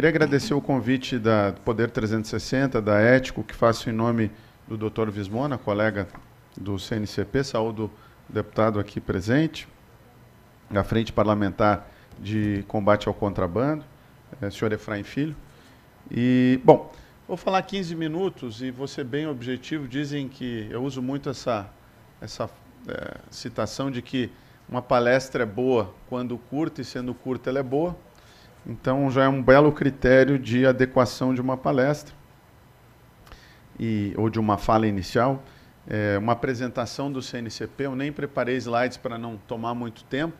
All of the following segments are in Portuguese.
Queria agradecer o convite da Poder 360, da Ético, que faço em nome do Dr. Vismona, colega do CNCP, saúdo o deputado aqui presente, da Frente Parlamentar de Combate ao Contrabando, é, senhor Efraim Filho. E, bom, vou falar 15 minutos e vou ser bem objetivo. Dizem que eu uso muito essa, essa é, citação de que uma palestra é boa quando curta e sendo curta ela é boa. Então já é um belo critério de adequação de uma palestra e, ou de uma fala inicial. É, uma apresentação do CNCP, eu nem preparei slides para não tomar muito tempo.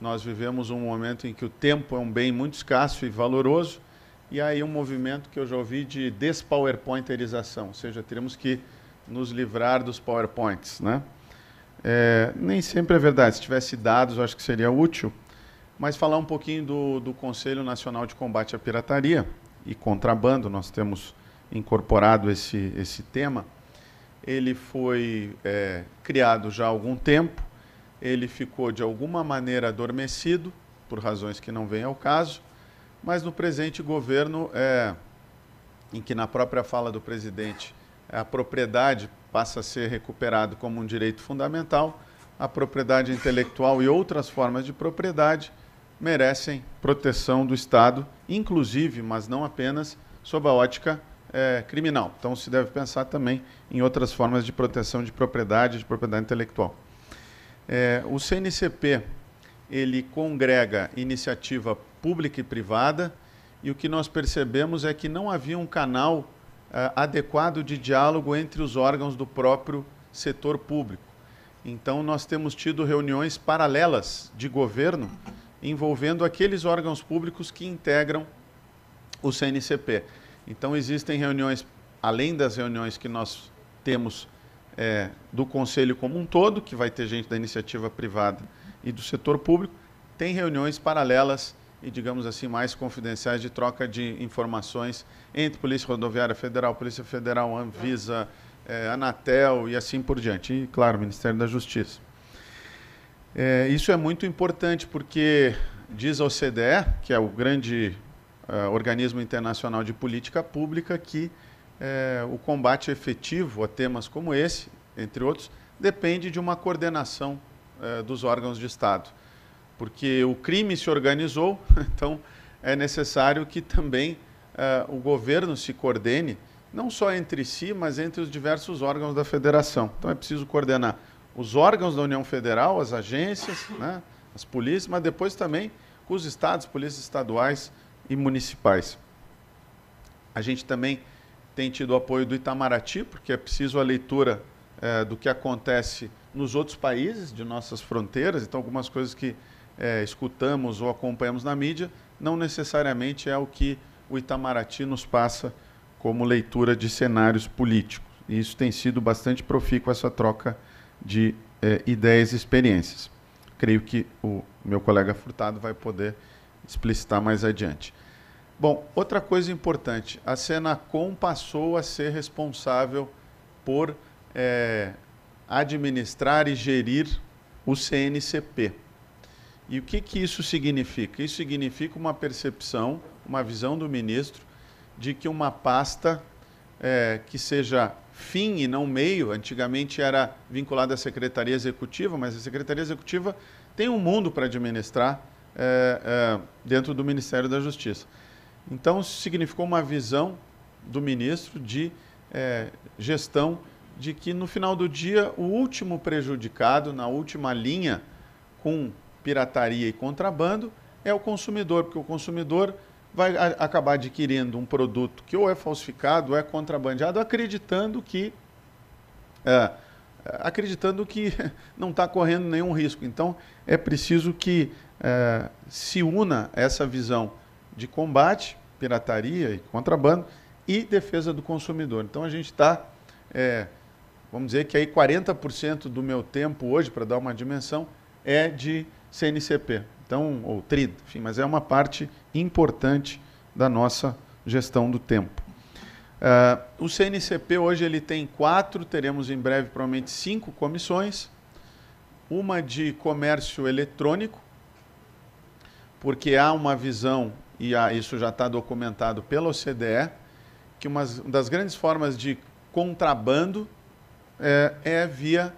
Nós vivemos um momento em que o tempo é um bem muito escasso e valoroso, e aí um movimento que eu já ouvi de despowerpointerização, ou seja, teremos que nos livrar dos PowerPoints. Né? É, nem sempre é verdade, se tivesse dados eu acho que seria útil, mas falar um pouquinho do, do Conselho Nacional de Combate à Pirataria e Contrabando, nós temos incorporado esse, esse tema. Ele foi é, criado já há algum tempo, ele ficou de alguma maneira adormecido, por razões que não vêm ao caso, mas no presente governo, é, em que na própria fala do presidente a propriedade passa a ser recuperado como um direito fundamental, a propriedade intelectual e outras formas de propriedade merecem proteção do Estado, inclusive, mas não apenas, sob a ótica é, criminal. Então se deve pensar também em outras formas de proteção de propriedade, de propriedade intelectual. É, o CNCP ele congrega iniciativa pública e privada e o que nós percebemos é que não havia um canal é, adequado de diálogo entre os órgãos do próprio setor público. Então nós temos tido reuniões paralelas de governo envolvendo aqueles órgãos públicos que integram o CNCP. Então, existem reuniões, além das reuniões que nós temos é, do Conselho como um todo, que vai ter gente da iniciativa privada e do setor público, tem reuniões paralelas e, digamos assim, mais confidenciais de troca de informações entre Polícia Rodoviária Federal, Polícia Federal, Anvisa, é, Anatel e assim por diante. E, claro, Ministério da Justiça. É, isso é muito importante porque diz a OCDE, que é o grande uh, organismo internacional de política pública, que uh, o combate efetivo a temas como esse, entre outros, depende de uma coordenação uh, dos órgãos de Estado. Porque o crime se organizou, então é necessário que também o governo se coordene, não só entre si, mas entre os diversos órgãos da federação. Então é preciso coordenar os órgãos da União Federal, as agências, né, as polícias, mas depois também com os estados, polícias estaduais e municipais. A gente também tem tido o apoio do Itamaraty, porque é preciso a leitura é, do que acontece nos outros países de nossas fronteiras, então algumas coisas que é, escutamos ou acompanhamos na mídia não necessariamente é o que o Itamaraty nos passa como leitura de cenários políticos. E isso tem sido bastante profícuo essa troca de eh, ideias e experiências. Creio que o meu colega Furtado vai poder explicitar mais adiante. Bom, outra coisa importante, a Senacom passou a ser responsável por eh, administrar e gerir o CNCP. E o que, que isso significa? Isso significa uma percepção, uma visão do ministro de que uma pasta é, que seja fim e não meio. Antigamente era vinculada à Secretaria Executiva, mas a Secretaria Executiva tem um mundo para administrar é, é, dentro do Ministério da Justiça. Então, significou uma visão do ministro de é, gestão de que, no final do dia, o último prejudicado, na última linha, com pirataria e contrabando, é o consumidor, porque o consumidor vai acabar adquirindo um produto que ou é falsificado ou é contrabandeado, acreditando que é, acreditando que não está correndo nenhum risco. Então é preciso que é, se una essa visão de combate, pirataria e contrabando e defesa do consumidor. Então a gente está, é, vamos dizer que aí 40% do meu tempo hoje, para dar uma dimensão, é de CNCP. Então, ou TRID, enfim, mas é uma parte importante da nossa gestão do tempo. Uh, o CNCP hoje ele tem quatro, teremos em breve provavelmente cinco comissões. Uma de comércio eletrônico, porque há uma visão e a, isso já está documentado pela OCDE, que uma das grandes formas de contrabando é, é via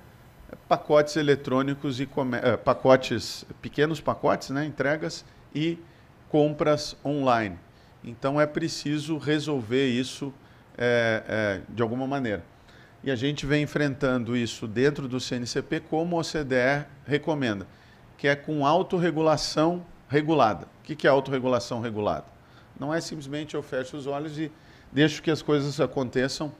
pacotes eletrônicos e é, pacotes, pequenos pacotes, né, entregas e compras online. Então é preciso resolver isso é, é, de alguma maneira. E a gente vem enfrentando isso dentro do CNCP como o OCDE recomenda, que é com autorregulação regulada. O que é autorregulação regulada? Não é simplesmente eu fecho os olhos e deixo que as coisas aconteçam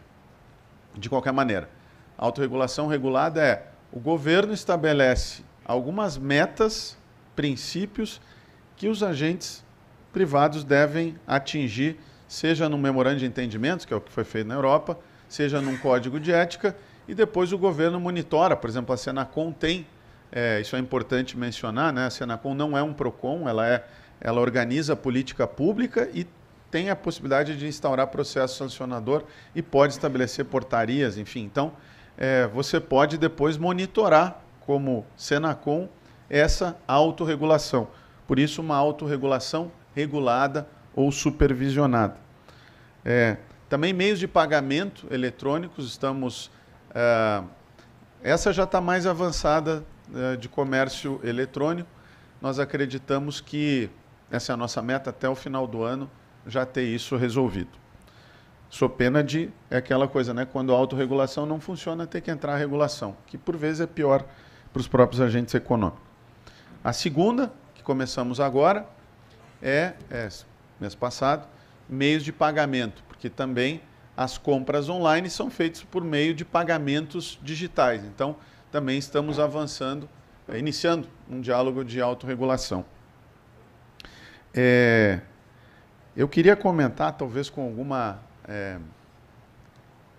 de qualquer maneira. Autorregulação regulada é o governo estabelece algumas metas, princípios que os agentes privados devem atingir, seja no memorando de entendimentos, que é o que foi feito na Europa, seja num código de ética, e depois o governo monitora. Por exemplo, a Senacom tem, é, isso é importante mencionar, né? a Senacom não é um PROCON, ela, é, ela organiza a política pública e tem a possibilidade de instaurar processo sancionador e pode estabelecer portarias, enfim. Então, é, você pode depois monitorar, como Senacom, essa autorregulação. Por isso, uma autorregulação regulada ou supervisionada. É, também meios de pagamento eletrônicos, estamos. É, essa já está mais avançada é, de comércio eletrônico. Nós acreditamos que essa é a nossa meta até o final do ano já ter isso resolvido. Sou pena de é aquela coisa, né? Quando a autorregulação não funciona, tem que entrar a regulação, que por vezes é pior para os próprios agentes econômicos. A segunda, que começamos agora, é, é mês passado, meios de pagamento, porque também as compras online são feitas por meio de pagamentos digitais. Então, também estamos avançando, é, iniciando um diálogo de autorregulação. É, eu queria comentar, talvez com alguma, é,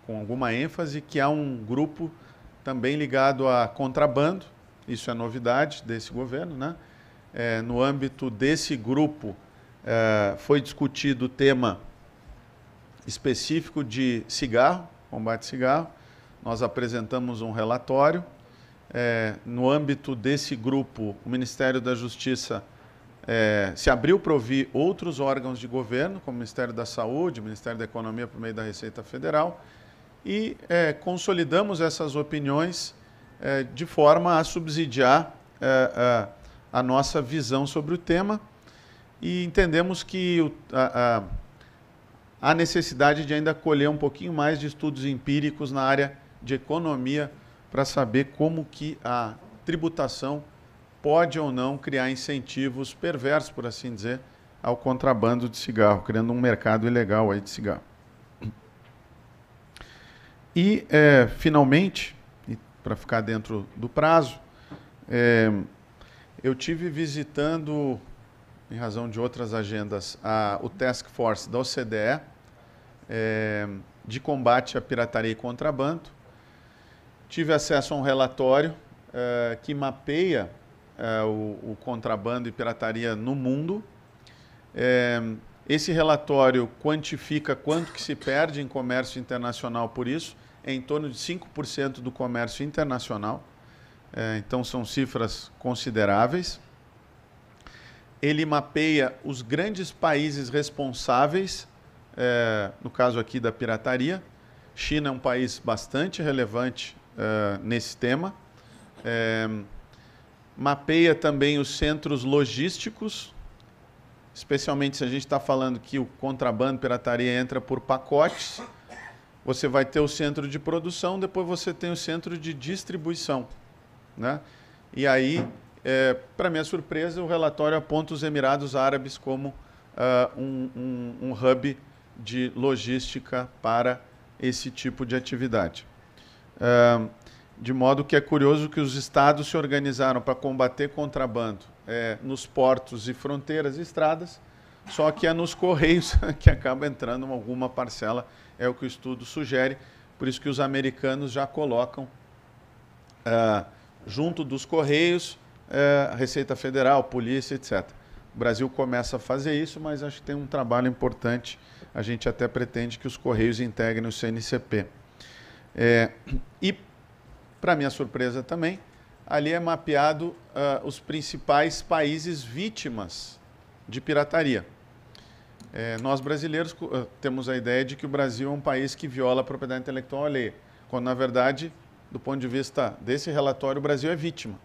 com alguma ênfase, que há um grupo também ligado a contrabando, isso é novidade desse governo, né? é, no âmbito desse grupo, é, foi discutido o tema específico de cigarro, combate cigarro. Nós apresentamos um relatório. É, no âmbito desse grupo, o Ministério da Justiça é, se abriu para ouvir outros órgãos de governo, como o Ministério da Saúde, o Ministério da Economia por meio da Receita Federal, e é, consolidamos essas opiniões é, de forma a subsidiar é, a nossa visão sobre o tema e entendemos que a, a, a necessidade de ainda colher um pouquinho mais de estudos empíricos na área de economia para saber como que a tributação pode ou não criar incentivos perversos, por assim dizer, ao contrabando de cigarro, criando um mercado ilegal aí de cigarro. E, é, finalmente, para ficar dentro do prazo, é, eu tive visitando, em razão de outras agendas, a, o Task Force da OCDE é, de combate à pirataria e contrabando. Tive acesso a um relatório é, que mapeia é, o, o, contrabando e pirataria no mundo. É, esse relatório quantifica quanto que se perde em comércio internacional por isso, é em torno de 5% do comércio internacional. É, então são cifras consideráveis. Ele mapeia os grandes países responsáveis, é, no caso aqui da pirataria. China é um país bastante relevante é, nesse tema. Mapeia também os centros logísticos, especialmente se a gente está falando que o contrabando, pirataria entra por pacotes. Você vai ter o centro de produção, depois você tem o centro de distribuição. Né? E aí, é, para minha surpresa, o relatório aponta os Emirados Árabes como uh, um, um, um hub de logística para esse tipo de atividade. Uh, de modo que é curioso que os estados se organizaram para combater contrabando é, nos portos e fronteiras e estradas, só que é nos correios que acaba entrando alguma parcela, é o que o estudo sugere, por isso que os americanos já colocam uh, junto dos Correios, é, Receita Federal, Polícia, etc. O Brasil começa a fazer isso, mas acho que tem um trabalho importante. A gente até pretende que os Correios integrem o CNCP. É, e, para minha surpresa também, ali é mapeado uh, os principais países vítimas de pirataria. é, nós brasileiros uh, temos a ideia de que o Brasil é um país que viola a propriedade intelectual alheia, quando na verdade, do ponto de vista desse relatório, o Brasil é vítima.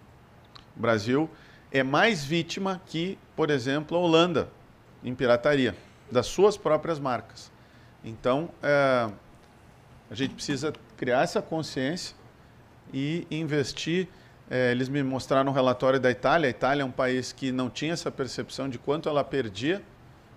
O Brasil é mais vítima que, por exemplo, a Holanda em pirataria, das suas próprias marcas. Então, é, a gente precisa criar essa consciência e investir. É, eles me mostraram um relatório da Itália. A Itália é um país que não tinha essa percepção de quanto ela perdia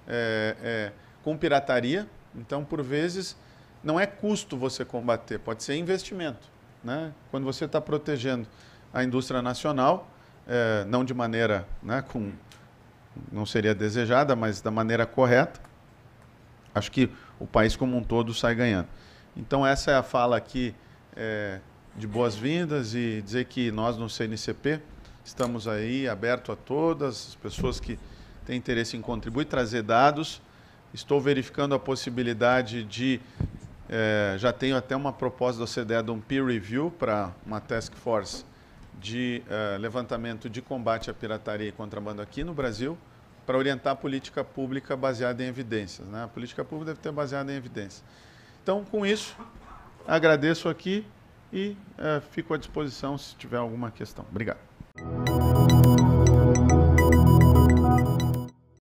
é, com pirataria. Então, por vezes, não é custo você combater, pode ser investimento. Né? Quando você está protegendo a indústria nacional, é, não de maneira né, com não seria desejada, mas da maneira correta, acho que o país como um todo sai ganhando. Então essa é a fala aqui é, de boas-vindas e dizer que nós no CNCP estamos aí aberto a todas as pessoas que têm interesse em contribuir, trazer dados. Estou verificando a possibilidade de é, já tenho até uma proposta da OCDE de um peer review para uma task force de uh, levantamento de combate à pirataria e contrabando aqui no Brasil para orientar a política pública baseada em evidências. Né? A política pública deve ter baseada em evidências. Então, com isso, agradeço aqui e uh, fico à disposição se tiver alguma questão. Obrigado.